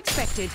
Expected.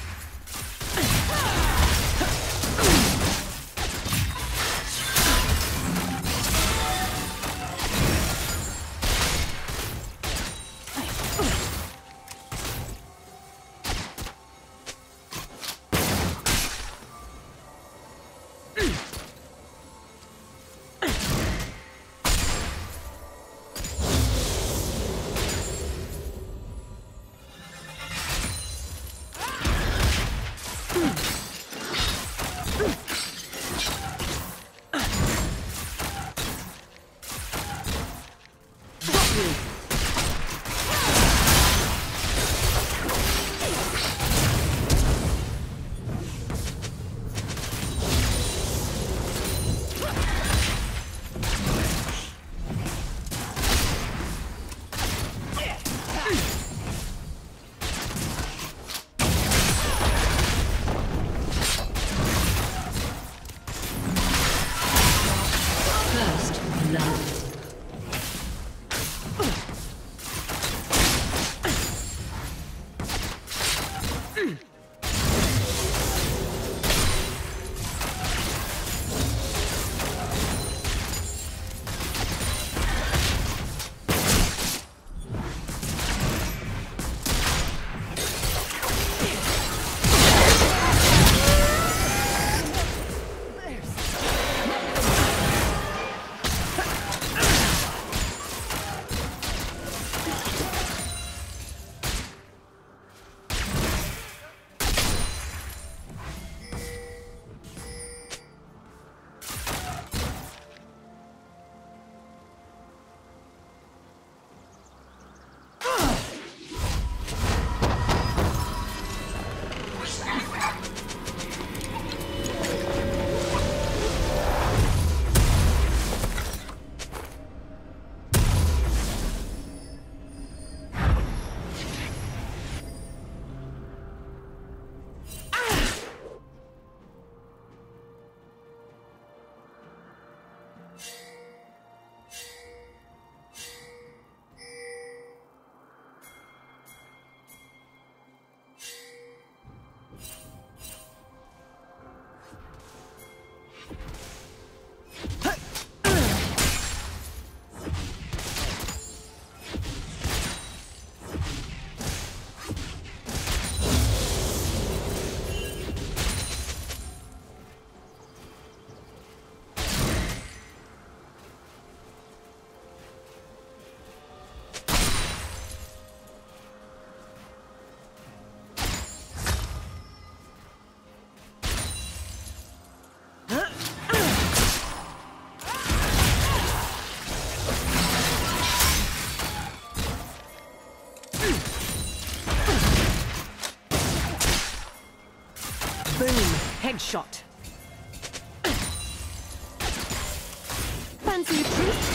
Headshot. Fancy a?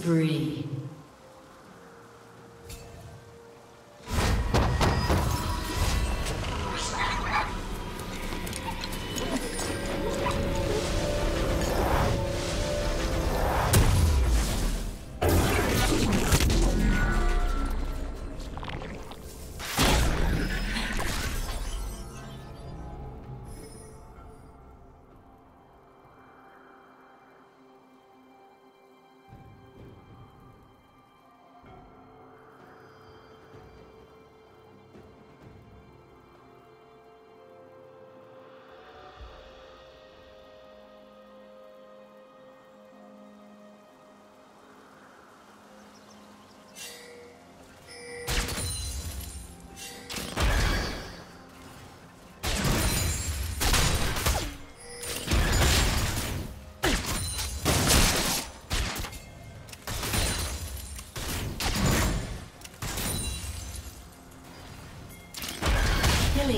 Spree.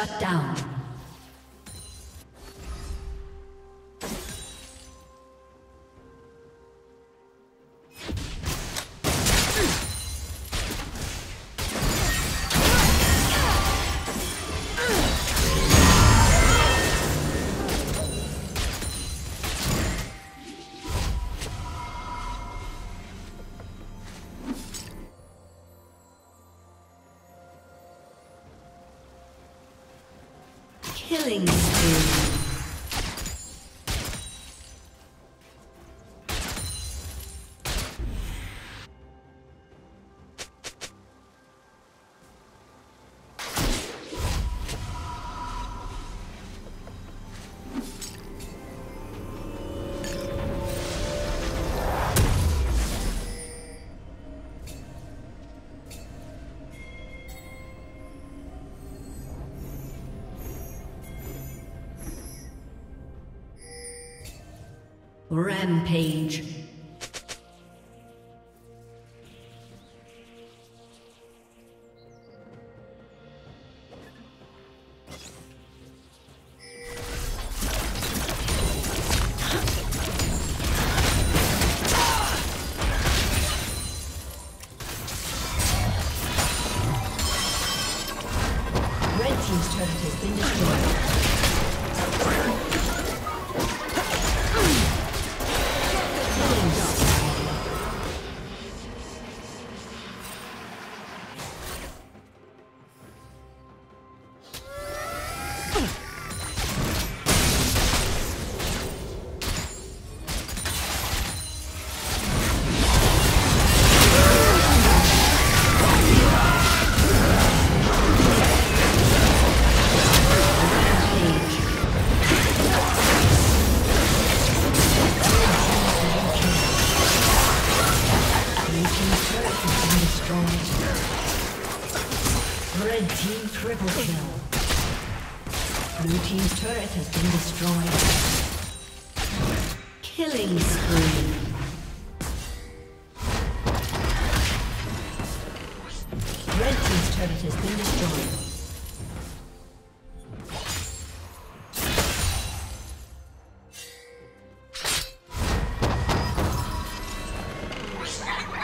Shut down. Rampage.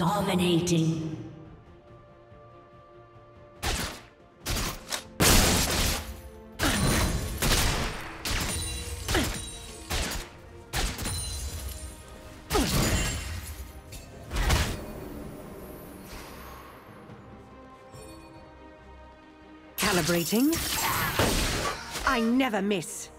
Dominating. Calibrating. I never miss.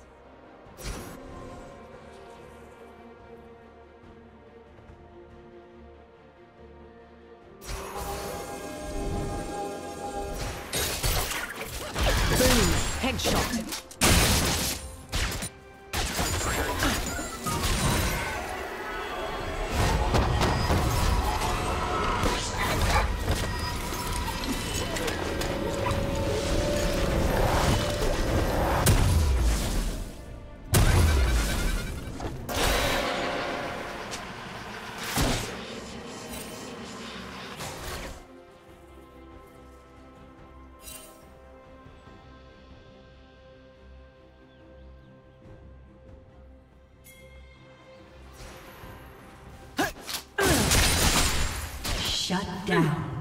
Shut down.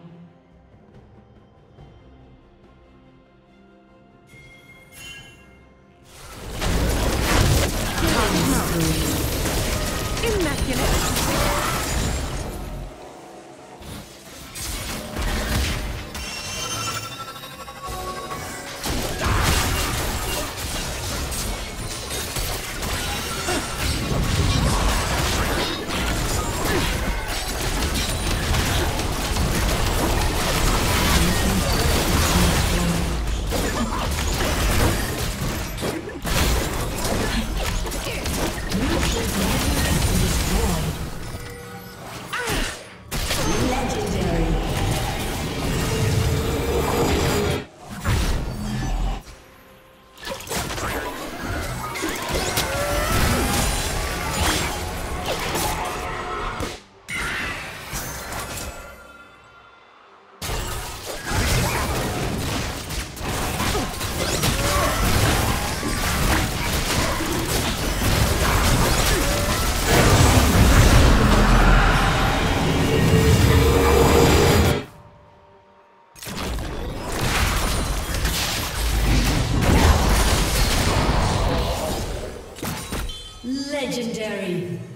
Legendary.